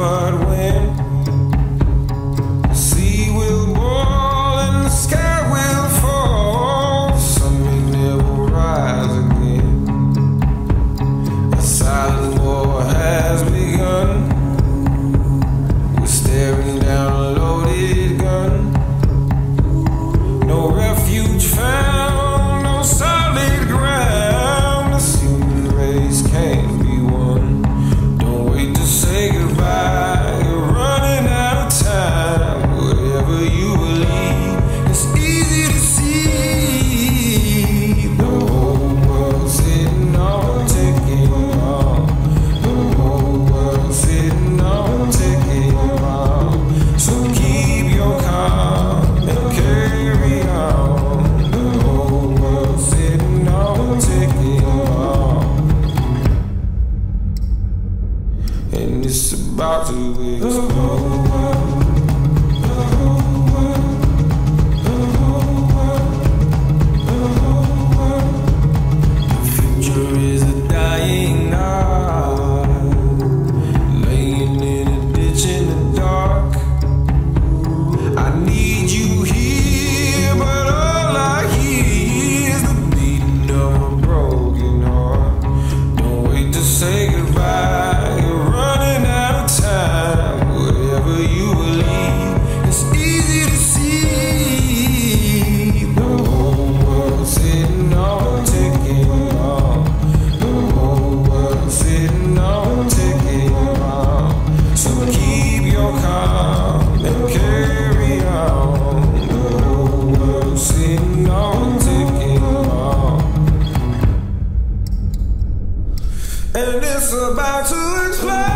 what about to explode. And it's about to explode.